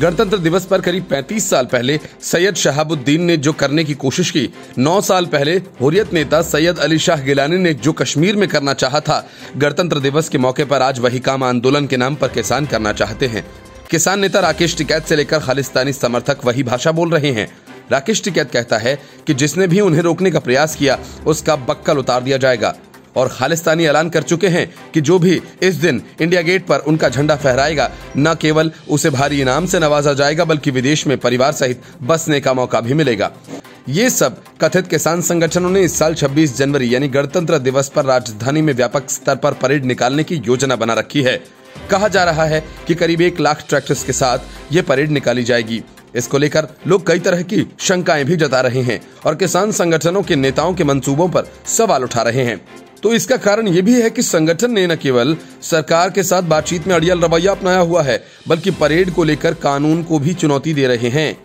गणतंत्र दिवस पर करीब 35 साल पहले सैयद शहाबुद्दीन ने जो करने की कोशिश की 9 साल पहले हुरियत नेता सैयद अली शाह गिलानी ने जो कश्मीर में करना चाहा था, गणतंत्र दिवस के मौके पर आज वही काम आंदोलन के नाम पर किसान करना चाहते हैं। किसान नेता राकेश टिकैत से लेकर खालिस्तानी समर्थक वही भाषा बोल रहे हैं। राकेश टिकैत कहता है कि जिसने भी उन्हें रोकने का प्रयास किया, उसका बक्कल उतार दिया जाएगा। और खालिस्तानी ऐलान कर चुके हैं कि जो भी इस दिन इंडिया गेट पर उनका झंडा फहराएगा, न केवल उसे भारी इनाम से नवाजा जाएगा, बल्कि विदेश में परिवार सहित बसने का मौका भी मिलेगा। ये सब कथित किसान संगठनों ने इस साल 26 जनवरी, यानी गणतंत्र दिवस पर राजधानी में व्यापक स्तर पर परेड निकालने की योजना बना रखी है। कहा जा रहा है कि करीब एक लाख ट्रैक्टर्स के साथ ये परेड निकाली जाएगी। इसको लेकर लोग कई तरह की शंकाएँ भी जता रहे हैं और किसान संगठनों के नेताओं के मंसूबों पर सवाल उठा रहे हैं। तो इसका कारण ये भी है कि संगठन ने न केवल सरकार के साथ बातचीत में अड़ियल रवैया अपनाया हुआ है, बल्कि परेड को लेकर कानून को भी चुनौती दे रहे हैं।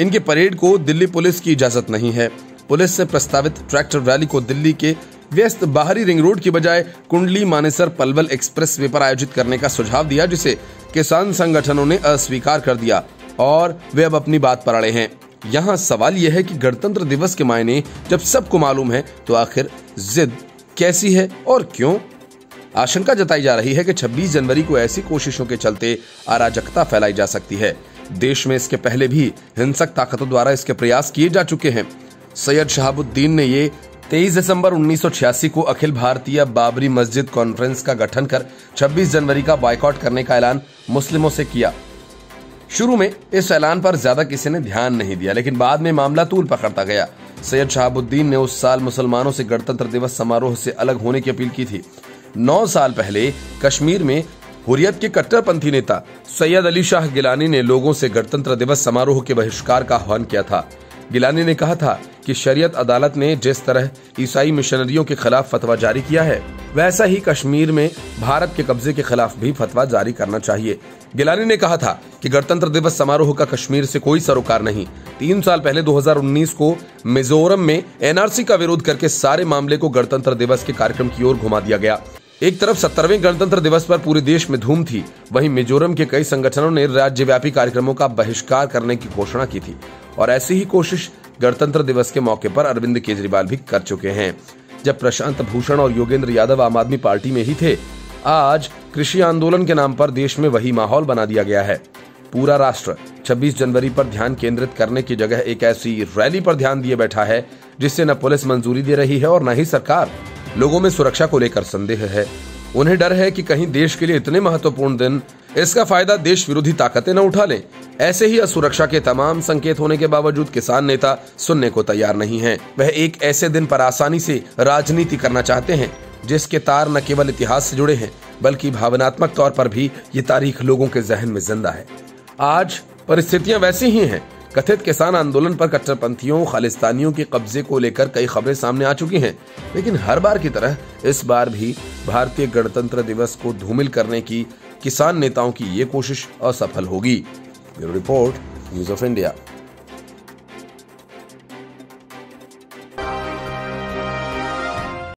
इनके परेड को दिल्ली पुलिस की इजाज़त नहीं है। पुलिस ने प्रस्तावित ट्रैक्टर रैली को दिल्ली के व्यस्त बाहरी रिंग रोड की बजाय कुंडली मानेसर पलवल एक्सप्रेस वे पर आयोजित करने का सुझाव दिया, जिसे किसान संगठनों ने अस्वीकार कर दिया, और वे अब अपनी बात पर अड़े हैं। यहाँ सवाल यह है कि गणतंत्र दिवस के मायने जब सबको मालूम है तो आखिर जिद कैसी है और क्यों? आशंका जताई जा रही है कि 26 जनवरी को ऐसी कोशिशों के चलते अराजकता फैलाई जा सकती है। देश में इसके पहले भी हिंसक ताकतों द्वारा इसके प्रयास किए जा चुके हैं। सैयद शहाबुद्दीन ने ये 23 दिसंबर 1986 को अखिल भारतीय बाबरी मस्जिद कॉन्फ्रेंस का गठन कर 26 जनवरी का बाइकआउट करने का ऐलान मुस्लिमों से किया। शुरू में इस ऐलान पर ज़्यादा किसी ने ध्यान नहीं दिया, लेकिन बाद में मामला तूल पकड़ता गया। सैयद शहाबुद्दीन ने उस साल मुसलमानों से गणतंत्र दिवस समारोह से अलग होने की अपील की थी। नौ साल पहले कश्मीर में हुरियत के कट्टरपंथी नेता सैयद अली शाह गिलानी ने लोगों से गणतंत्र दिवस समारोह के बहिष्कार का आह्वान किया था। गिलानी ने कहा था कि शरीयत अदालत ने जिस तरह ईसाई मिशनरियों के खिलाफ फतवा जारी किया है वैसा ही कश्मीर में भारत के कब्जे के खिलाफ भी फतवा जारी करना चाहिए। गिलानी ने कहा था कि गणतंत्र दिवस समारोह का कश्मीर से कोई सरोकार नहीं। तीन साल पहले 2019 को मिजोरम में एनआरसी का विरोध करके सारे मामले को गणतंत्र दिवस के कार्यक्रम की ओर घुमा दिया गया। एक तरफ़ सत्तरवें गणतंत्र दिवस पर पूरे देश में धूम थी, वहीं मिजोरम के कई संगठनों ने राज्यव्यापी कार्यक्रमों का बहिष्कार करने की घोषणा की थी। और ऐसी ही कोशिश गणतंत्र दिवस के मौके पर अरविंद केजरीवाल भी कर चुके हैं। जब प्रशांत भूषण और योगेंद्र यादव आम आदमी पार्टी में ही थे, आज कृषि आंदोलन के नाम पर देश में वही माहौल बना दिया गया है। पूरा राष्ट्र 26 जनवरी पर ध्यान केंद्रित करने की जगह एक ऐसी रैली पर ध्यान दिए बैठा है, जिससे न पुलिस मंजूरी दे रही है और न ही सरकार। लोगों में सुरक्षा को लेकर संदेह है। उन्हें डर है कि कहीं देश के लिए इतने महत्वपूर्ण दिन, इसका फ़ायदा देश विरोधी ताकतें न उठा लें। ऐसे ही असुरक्षा के तमाम संकेत होने के बावजूद किसान नेता सुनने को तैयार नहीं है। वह एक ऐसे दिन पर आसानी से राजनीति करना चाहते हैं, जिसके तार न केवल इतिहास से जुड़े हैं, बल्कि भावनात्मक तौर पर भी ये तारीख लोगों के जहन में ज़िंदा है। आज परिस्थितियाँ वैसी ही हैं कथित किसान आंदोलन पर कट्टरपंथियों, खालिस्तानियों के कब्जे को लेकर कई खबरें सामने आ चुकी हैं। लेकिन हर बार की तरह, इस बार भी भारतीय गणतंत्र दिवस को धूमिल करने की किसान नेताओं की ये कोशिश असफल होगी। Bureau report news of India